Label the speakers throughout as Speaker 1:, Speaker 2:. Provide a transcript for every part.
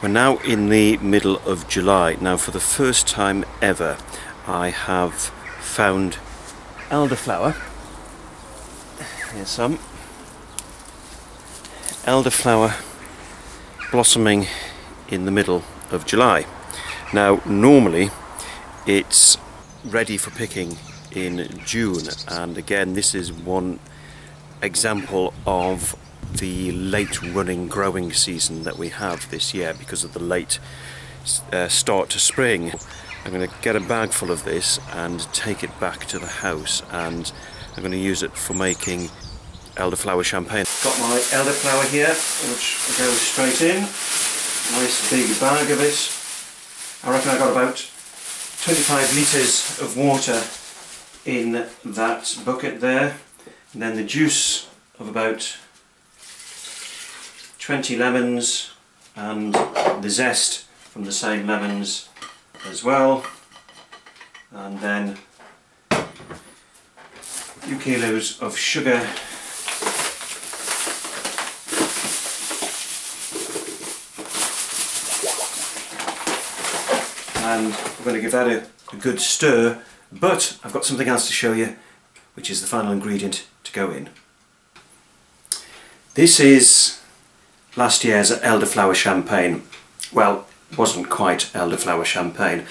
Speaker 1: We're now in the middle of July. Now for the first time ever I have found elderflower. Here's some. Elderflower blossoming in the middle of July. Now normally it's ready for picking in June and again this is one example of the late running growing season that we have this year because of the late uh, start to spring. I'm going to get a bag full of this and take it back to the house and I'm going to use it for making elderflower champagne. Got my elderflower here which goes straight in. Nice big bag of it. I reckon I got about 25 litres of water in that bucket there and then the juice of about 20 lemons and the zest from the same lemons as well and then a few kilos of sugar and I'm going to give that a, a good stir but I've got something else to show you which is the final ingredient to go in. This is last year's elderflower champagne. Well, wasn't quite elderflower champagne.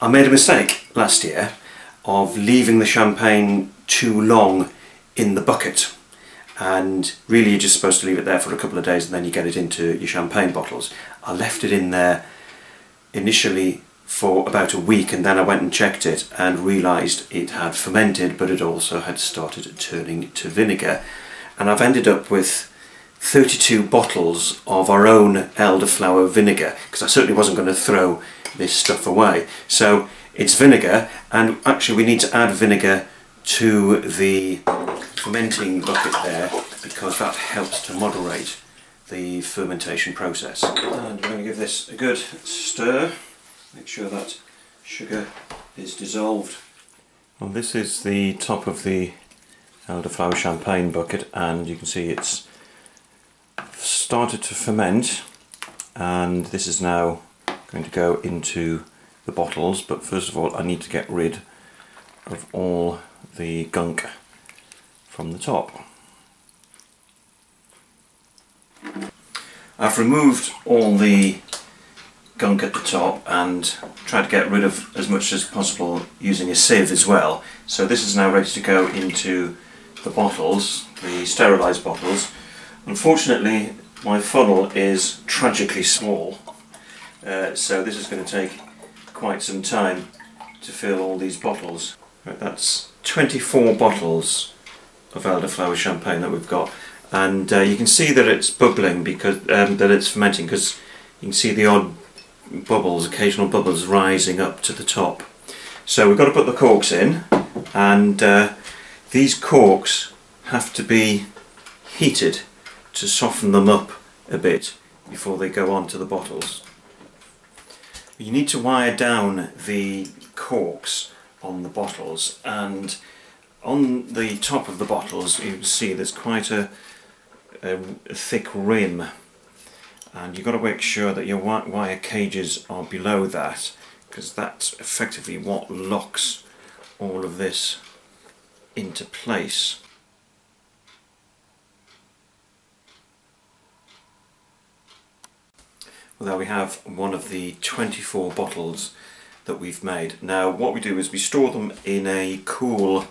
Speaker 1: I made a mistake last year of leaving the champagne too long in the bucket and really you're just supposed to leave it there for a couple of days and then you get it into your champagne bottles. I left it in there initially for about a week and then I went and checked it and realised it had fermented but it also had started turning to vinegar and I've ended up with 32 bottles of our own elderflower vinegar because I certainly wasn't going to throw this stuff away. So it's vinegar and actually we need to add vinegar to the fermenting bucket there because that helps to moderate the fermentation process. And we're going to give this a good stir, make sure that sugar is dissolved. Well this is the top of the elderflower champagne bucket and you can see it's started to ferment and this is now going to go into the bottles but first of all I need to get rid of all the gunk from the top. I've removed all the gunk at the top and tried to get rid of as much as possible using a sieve as well. So this is now ready to go into the bottles, the sterilised bottles. Unfortunately my funnel is tragically small uh, so this is going to take quite some time to fill all these bottles. Right, that's 24 bottles of elderflower champagne that we've got and uh, you can see that it's bubbling because um, that it's fermenting because you can see the odd bubbles, occasional bubbles rising up to the top. So we've got to put the corks in and uh, these corks have to be heated to soften them up a bit before they go on to the bottles. You need to wire down the corks on the bottles and on the top of the bottles you can see there's quite a, a thick rim and you've got to make sure that your wire cages are below that because that's effectively what locks all of this into place. Well, there we have one of the 24 bottles that we've made. Now what we do is we store them in a cool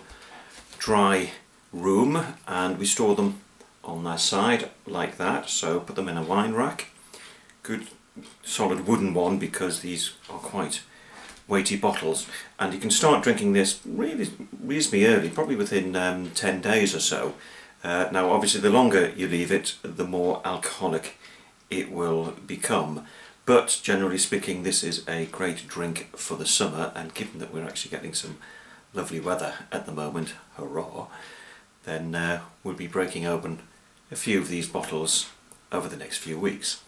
Speaker 1: dry room and we store them on their side like that. So put them in a wine rack. Good solid wooden one because these are quite weighty bottles. And you can start drinking this really reasonably early probably within um, 10 days or so. Uh, now obviously the longer you leave it the more alcoholic it will become. But generally speaking, this is a great drink for the summer, and given that we're actually getting some lovely weather at the moment, hurrah, then uh, we'll be breaking open a few of these bottles over the next few weeks.